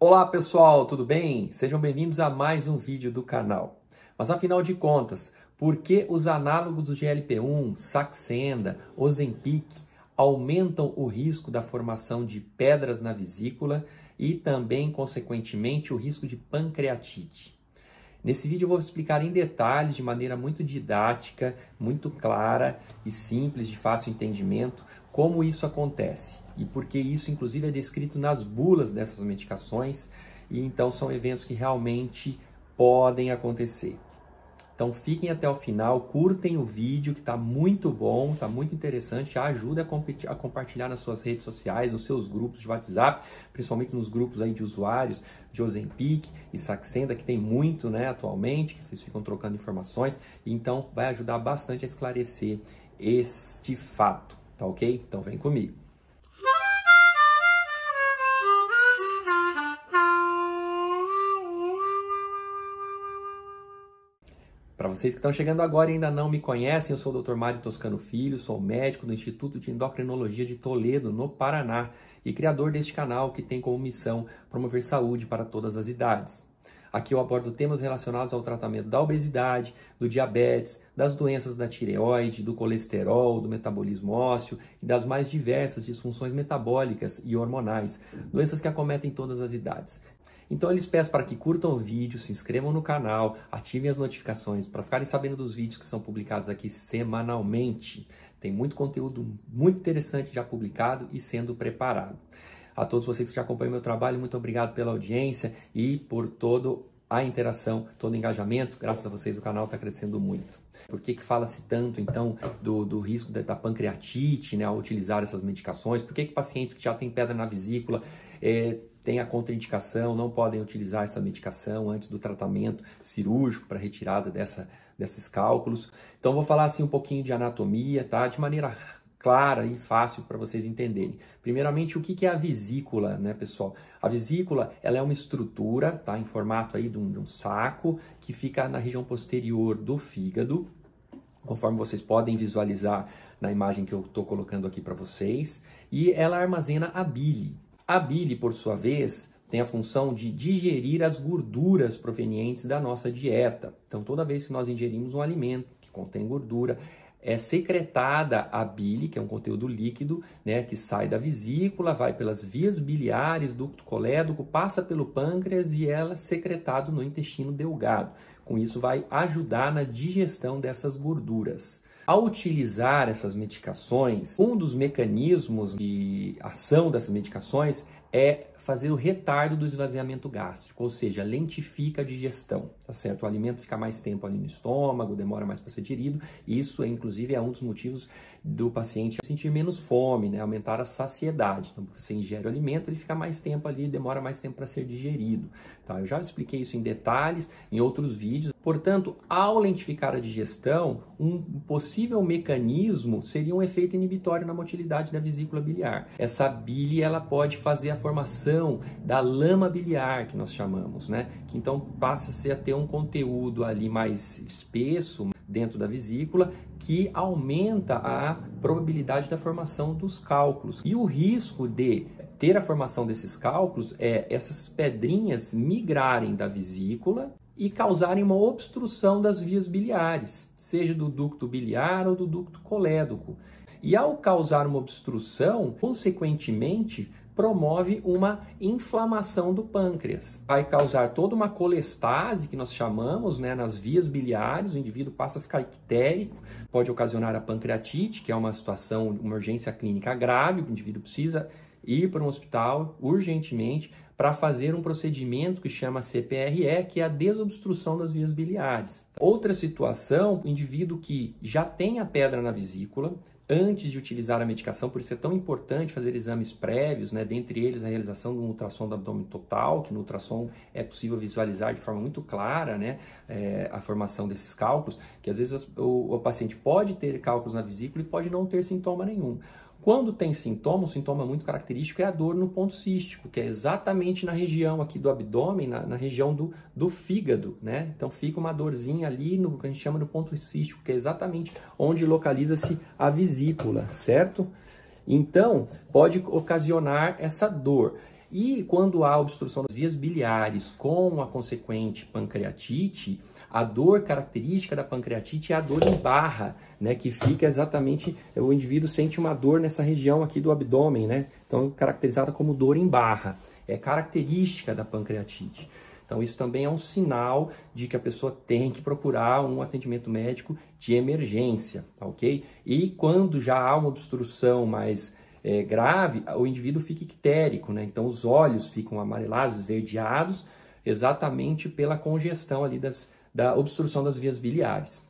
Olá pessoal, tudo bem? Sejam bem-vindos a mais um vídeo do canal. Mas afinal de contas, por que os análogos do GLP-1, Saxenda, Ozempic aumentam o risco da formação de pedras na vesícula e também, consequentemente, o risco de pancreatite? Nesse vídeo eu vou explicar em detalhes, de maneira muito didática, muito clara e simples, de fácil entendimento, como isso acontece e porque isso, inclusive, é descrito nas bulas dessas medicações, e então são eventos que realmente podem acontecer. Então fiquem até o final, curtem o vídeo que está muito bom, está muito interessante, ajuda a, a, compartilhar nas suas redes sociais, nos seus grupos de WhatsApp, principalmente nos grupos aí de usuários de Ozempic e Saxenda, que tem muito né, atualmente, que vocês ficam trocando informações, então vai ajudar bastante a esclarecer este fato, tá ok? Então vem comigo. Para vocês que estão chegando agora e ainda não me conhecem, eu sou o Dr. Mário Toscano Filho, sou médico do Instituto de Endocrinologia de Toledo, no Paraná, e criador deste canal que tem como missão promover saúde para todas as idades. Aqui eu abordo temas relacionados ao tratamento da obesidade, do diabetes, das doenças da tireoide, do colesterol, do metabolismo ósseo e das mais diversas disfunções metabólicas e hormonais, doenças que acometem todas as idades. Então eu lhes peço para que curtam o vídeo, se inscrevam no canal, ativem as notificações para ficarem sabendo dos vídeos que são publicados aqui semanalmente. Tem muito conteúdo muito interessante já publicado e sendo preparado. A todos vocês que já acompanham meu trabalho, muito obrigado pela audiência e por todo a interação, todo o engajamento. Graças a vocês o canal está crescendo muito. Por que, que fala-se tanto, então, do, do risco da, da, pancreatite né, ao utilizar essas medicações? Por que, que pacientes que já têm pedra na vesícula é, têm a contraindicação, não podem utilizar essa medicação antes do tratamento cirúrgico para retirada dessa, desses cálculos? Então, vou falar assim um pouquinho de anatomia, tá? De maneira clara e fácil para vocês entenderem. Primeiramente, o que é a vesícula, né, pessoal? A vesícula, ela é uma estrutura, tá, em formato aí de um, de um saco, que fica na região posterior do fígado, conforme vocês podem visualizar na imagem que eu estou colocando aqui para vocês, e ela armazena a bile. A bile, por sua vez, tem a função de digerir as gorduras provenientes da nossa dieta. Então, toda vez que nós ingerimos um alimento que contém gordura, é secretada a bile, que é um conteúdo líquido, né, que sai da vesícula, vai pelas vias biliares, ducto colédoco, passa pelo pâncreas e ela é secretado no intestino delgado. Com isso vai ajudar na digestão dessas gorduras. Ao utilizar essas medicações, um dos mecanismos de ação dessas medicações é fazer o retardo do esvaziamento gástrico, ou seja, lentifica a digestão, tá certo? O alimento fica mais tempo ali no estômago, demora mais para ser digerido, e isso, inclusive, é um dos motivos do paciente sentir menos fome, né? Aumentar a saciedade. Então, você ingere o alimento, ele fica mais tempo ali, demora mais tempo para ser digerido, tá? Eu já expliquei isso em detalhes em outros vídeos. Portanto, ao lentificar a digestão, um possível mecanismo seria um efeito inibitório na motilidade da vesícula biliar. Essa bile, ela pode fazer a formação da lama biliar, que nós chamamos, né? Que então passa-se a ter um conteúdo ali mais espesso dentro da vesícula, que aumenta a probabilidade da formação dos cálculos. E o risco de ter a formação desses cálculos é essas pedrinhas migrarem da vesícula e causarem uma obstrução das vias biliares, seja do ducto biliar ou do ducto colédoco. E ao causar uma obstrução, consequentemente, promove uma inflamação do pâncreas. Vai causar toda uma colestase, que nós chamamos, né, nas vias biliares, o indivíduo passa a ficar ictérico, pode ocasionar a pancreatite, que é uma situação, uma urgência clínica grave, o indivíduo precisa ir para um hospital urgentemente para fazer um procedimento que chama CPRE, que é a desobstrução das vias biliares. Outra situação, o indivíduo que já tem a pedra na vesícula, antes de utilizar a medicação, por isso é tão importante fazer exames prévios, né? dentre eles a realização de um ultrassom do abdômen total, que no ultrassom é possível visualizar de forma muito clara né? É, a formação desses cálculos, que às vezes o, o paciente pode ter cálculos na vesícula e pode não ter sintoma nenhum. Quando tem sintoma, um sintoma muito característico é a dor no ponto cístico, que é exatamente na região aqui do abdômen, na, na região do, do fígado, né? Então fica uma dorzinha ali no que a gente chama do ponto cístico, que é exatamente onde localiza-se a vesícula, certo? Então, pode ocasionar essa dor. E quando há obstrução das vias biliares com a consequente pancreatite, a dor característica da pancreatite é a dor em barra, né, que fica exatamente, o indivíduo sente uma dor nessa região aqui do abdômen, né, então caracterizada como dor em barra, é característica da pancreatite. Então, isso também é um sinal de que a pessoa tem que procurar um atendimento médico de emergência, tá ok? E quando já há uma obstrução mais é, grave, o indivíduo fica ictérico, né? Então, os olhos ficam amarelados, esverdeados, exatamente pela congestão ali das, da obstrução das vias biliares.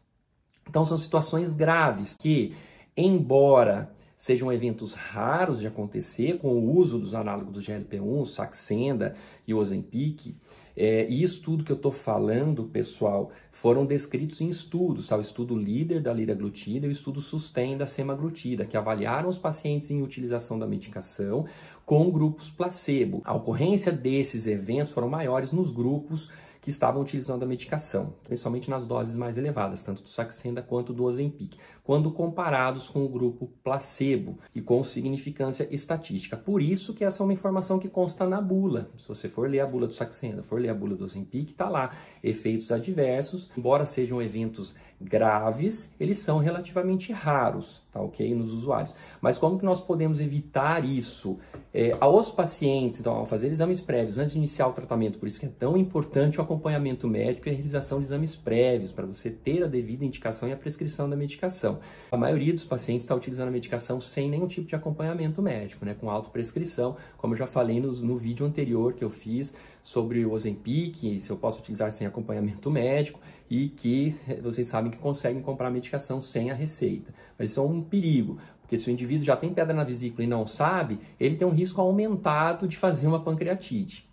Então, são situações graves que, embora sejam eventos raros de acontecer com o uso dos análogos do GLP-1, Saxenda e Ozempic. É, e isso tudo que eu estou falando, pessoal, foram descritos em estudos, tá? o estudo líder da liraglutida e o estudo sustain da semaglutida, que avaliaram os pacientes em utilização da medicação com grupos placebo. A ocorrência desses eventos foram maiores nos grupos que estavam utilizando a medicação, principalmente nas doses mais elevadas, tanto do Saxenda quanto do Ozempic, quando comparados com o grupo placebo e com significância estatística. Por isso que essa é uma informação que consta na bula. Se você for ler a bula do Saxenda, for ler a bula do Ozempic, está lá efeitos adversos, embora sejam eventos graves, eles são relativamente raros, tá ok? Nos usuários. Mas como que nós podemos evitar isso? É, aos pacientes, então, ao fazer exames prévios antes de iniciar o tratamento, por isso que é tão importante o acompanhamento médico e a realização de exames prévios, para você ter a devida indicação e a prescrição da medicação. A maioria dos pacientes está utilizando a medicação sem nenhum tipo de acompanhamento médico, né? Com autoprescrição, como eu já falei no, no vídeo anterior que eu fiz sobre o Ozempic, se eu posso utilizar sem acompanhamento médico e que vocês sabem que conseguem comprar medicação sem a receita. Mas isso é um perigo, porque se o indivíduo já tem pedra na vesícula e não sabe, ele tem um risco aumentado de fazer uma pancreatite.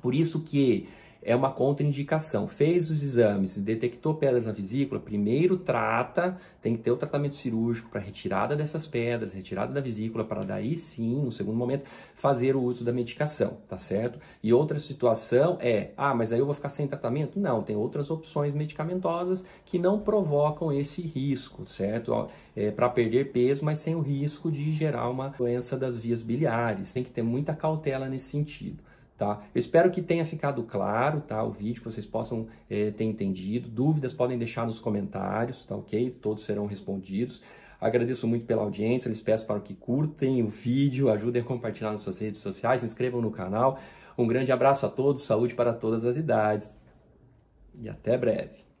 Por isso que é uma contraindicação. Fez os exames detectou pedras na vesícula, primeiro trata, tem que ter o tratamento cirúrgico para retirada dessas pedras, retirada da vesícula, para daí sim, no segundo momento, fazer o uso da medicação, tá certo? E outra situação é, ah, mas aí eu vou ficar sem tratamento? Não, tem outras opções medicamentosas que não provocam esse risco, certo? É, para perder peso, mas sem o risco de gerar uma doença das vias biliares. Tem que ter muita cautela nesse sentido. Tá? Eu espero que tenha ficado claro tá, o vídeo, que vocês possam é, ter entendido. Dúvidas podem deixar nos comentários, tá ok? Todos serão respondidos. Agradeço muito pela audiência, lhes peço para que curtem o vídeo, ajudem a compartilhar nas suas redes sociais, se inscrevam no canal. Um grande abraço a todos, saúde para todas as idades e até breve.